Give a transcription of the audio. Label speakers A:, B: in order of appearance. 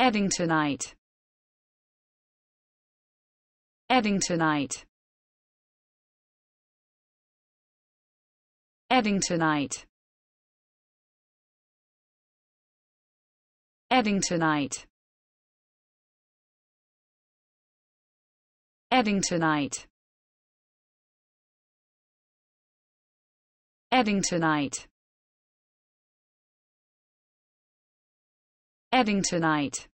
A: Eddingtonite Eddingtonite Eddingtonite Eddingtonite Eddingtonite Eddingtonite Eddingtonite